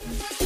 Just